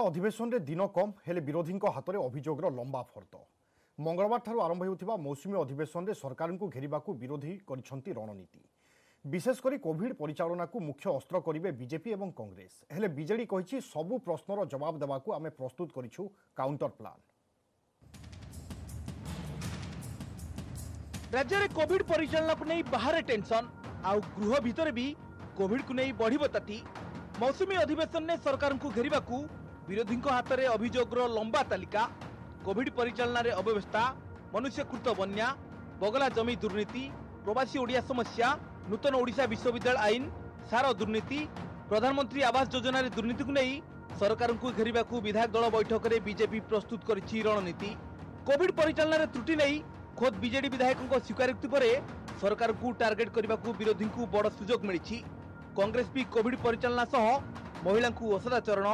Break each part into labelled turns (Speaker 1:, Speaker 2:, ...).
Speaker 1: অধিবেশনের দিন কম হলে বিরোধী হাতের অভিযোগর লম্বা ফর্দ। মঙ্গলবার ঠার আরম্ভ হেউথিবা মৌসুমী অধিবেশন সরকার ঘেরা বিরোধী করেছেন রণনীতি বিশেষ করে কোভিড পরিচালনা মুখ্য অস্ত্র করবে বিজেপি এবং কংগ্রেস হলে বিজেডি কী সবু প্রশ্নর জবাব দেওয়া আমি প্রস্তুত করছু কাউন্টর
Speaker 2: প্লান রাজ্যের কোভিড পরিচালনা বাহারে টেনশন আহ ভিতরে বি কোভিড কু নেই বড়িব তাতি মৌসুমী অধিবেশন সরকার ঘেরা ବିରୋଧୀଙ୍କ ହାତରେ ଅଭିଯୋଗର ଲମ୍ବା ତାଲିକା କୋଭିଡ ପରିଚାଳନାରେ ଅବ୍ୟବସ୍ଥା ମନୁଷ୍ୟକୃତ ବନ୍ୟା ବଗଲା ଜମି ଦୁର୍ନୀତି ପ୍ରବାସୀ ଓଡ଼ିଆ ସମସ୍ୟା ନୂତନ ଓଡ଼ିଶା ବିଶ୍ୱବିଦ୍ୟାଳୟ ଆଇନ ସାର ଦୁର୍ନୀତି ପ୍ରଧାନମନ୍ତ୍ରୀ ଆବାସ ଯୋଜନାରେ ଦୁର୍ନୀତିକୁ ନେଇ ସରକାରଙ୍କୁ ଘେରିବାକୁ ବିଧାୟକ ଦଳ ବୈଠକରେ ବିଜେପି ପ୍ରସ୍ତୁତ କରିଛି ରଣନୀତି। କୋଭିଡ ପରିଚାଳନାରେ ତ୍ରୁଟି ନେଇ ଖୋଦ୍ ବିଜେଡି ବିଧାୟକଙ୍କ ସ୍ୱୀକାରୋକ୍ତି ପରେ ସରକାରଙ୍କୁ ଟାର୍ଗେଟ କରିବାକୁ ବିରୋଧୀଙ୍କୁ ବଡ଼ ସୁଯୋଗ ମିଳିଛି। କଂଗ୍ରେସ ବି କୋଭିଡ ପରିଚାଳନା ସହ ମହିଳାଙ୍କୁ ଅସଦାଚରଣ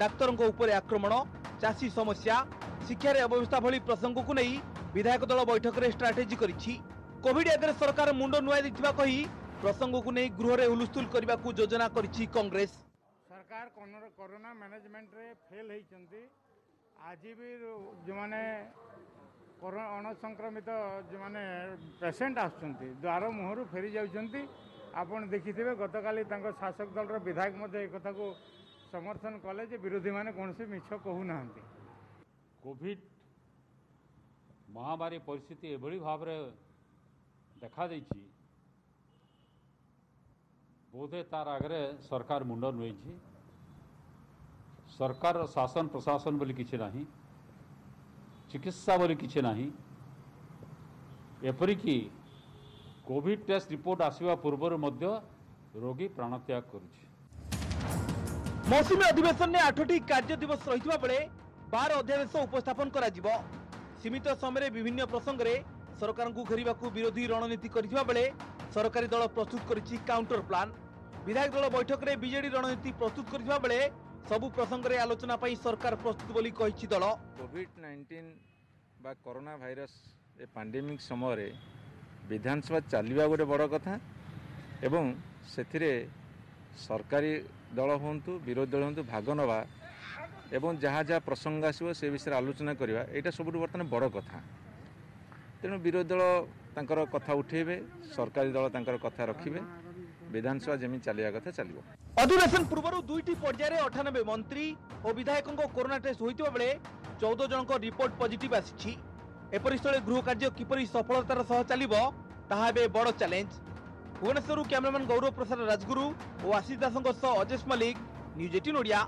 Speaker 2: ଡାକ୍ତରଙ୍କ ଉପରେ ଆକ୍ରମଣ ଚାଷୀ ସମସ୍ୟା ଶିକ୍ଷାରେ ଅବ୍ୟବସ୍ଥା ଭଳି ପ୍ରସଙ୍ଗକୁ ନେଇ ବିଧାୟକ ଦଳ ବୈଠକରେ ଷ୍ଟ୍ରାଟେଜି କରିଛି। କୋଭିଡ ଆଗରେ ସରକାର ମୁଣ୍ଡ ନୁଆଇ ଦେଇଥିବା କହି ପ୍ରସଙ୍ଗକୁ ନେଇ ଗୃହରେ ହୁଲସ୍ଥୁଲ କରିବାକୁ ଯୋଜନା କରିଛି କଂଗ୍ରେସ।
Speaker 3: ସରକାର କରୋନା ମ୍ୟାନେଜମେଣ୍ଟରେ ଫେଲ୍ ହେଇଛନ୍ତି। ଆଜି ବି ଯେଉଁମାନେ ଅଣସଂକ୍ରମିତ ଯେଉଁମାନେ ପେସେଣ୍ଟ ଆସୁଛନ୍ତି ଦ୍ୱାର ମୁହଁରୁ ଫେରି ଯାଉଛନ୍ତି। ଆପଣ ଦେଖିଥିବେ ଗତକାଲି ତାଙ୍କ ଶାସକ ଦଳର ବିଧାୟକ ମଧ୍ୟ ଏ କଥାକୁ ସମର୍ଥନ କଲେ ଯେ ବିରୋଧୀମାନେ କୌଣସି ମିଛ କହୁନାହାନ୍ତି
Speaker 4: କୋଭିଡ ମହାମାରୀ ପରିସ୍ଥିତି ଏଭଳି ଭାବରେ ଦେଖାଦେଇଛି ବୋଧେ ତାର ଆଗରେ ସରକାର ମୁଣ୍ଡ ନୁଆଇଛି ସରକାରର ଶାସନ ପ୍ରଶାସନ ବୋଲି କିଛି ନାହିଁ ଚିକିତ୍ସା ବୋଲି କିଛି ନାହିଁ ଏପରିକି କୋଭିଡ ଟେଷ୍ଟ ରିପୋର୍ଟ ଆସିବା ପୂର୍ବରୁ ମଧ୍ୟ ରୋଗୀ ପ୍ରାଣତ୍ୟାଗ କରୁଛି।
Speaker 2: ମୌସୁମୀ ଅଧିବେଶନରେ ଆଠଟି କାର୍ଯ୍ୟ ଦିବସ ରହିଥିବା ବେଳେ ବାର ଅଧ୍ୟାଦେଶ ଉପସ୍ଥାପନ କରାଯିବ। ସୀମିତ ସମୟରେ ବିଭିନ୍ନ ପ୍ରସଙ୍ଗରେ ସରକାରଙ୍କୁ ଘେରିବାକୁ ବିରୋଧୀ ରଣନୀତି କରିଥିବା ବେଳେ ସରକାରୀ ଦଳ ପ୍ରସ୍ତୁତ କରିଛି କାଉଣ୍ଟର ପ୍ଲାନ୍ ବିଧାୟକ ଦଳ ବୈଠକରେ ବିଜେଡି ରଣନୀତି ପ୍ରସ୍ତୁତ କରିଥିବା ବେଳେ ସବୁ ପ୍ରସଙ୍ଗରେ ଆଲୋଚନା ପାଇଁ ସରକାର ପ୍ରସ୍ତୁତ ବୋଲି କହିଛି ଦଳ।
Speaker 5: କୋଭିଡ ନାଇଣ୍ଟିନ୍ ବା କରୋନା ଭାଇରସ୍ ଏ ପାଣ୍ଡେମିକ୍ ସମୟରେ ବିଧାନସଭା ଚାଲିବା ଗୋଟେ ବଡ଼ କଥା ଏବଂ ସେଥିରେ ସରକାରୀ ଦଳ ହୁଅନ୍ତୁ ବିରୋଧୀ ଦଳ ହୁଅନ୍ତୁ ଭାଗ ନେବା ଏବଂ ଯାହା ଯାହା ପ୍ରସଙ୍ଗ ଆସିବ ସେ ବିଷୟରେ ଆଲୋଚନା କରିବା ଏଇଟା ସବୁଠୁ ବର୍ତ୍ତମାନ ବଡ଼ କଥା। ତେଣୁ ବିରୋଧୀ ଦଳ ତାଙ୍କର କଥା ଉଠେଇବେ ସରକାରୀ ଦଳ ତାଙ୍କର କଥା ରଖିବେ ବିଧାନସଭା ଯେମିତି ଚାଲିବା କଥା ଚାଲିବ।
Speaker 2: ଅଧିବେଶନ ପୂର୍ବରୁ ଦୁଇଟି ପର୍ଯ୍ୟାୟରେ ଅଠାନବେ ମନ୍ତ୍ରୀ ଓ ବିଧାୟକଙ୍କ କରୋନା ଟେଷ୍ଟ ହୋଇଥିବା ବେଳେ ଚଉଦ ଜଣଙ୍କ ରିପୋର୍ଟ ପଜିଟିଭ୍ ଆସିଛି। এপরিস্থলে গৃহ কার্য কিপরি সফলতার সহ চালিব, তাহা এবে বড় চ্যালেঞ্জ ভুবনেশ্বরু ক্যামেরাম্যান গৌরব প্রসাদ রাজগুরু ও আশিষ দাসঙ্ক সহ অজেশ মল্লিক নিউজ এইটিন ওড়িয়া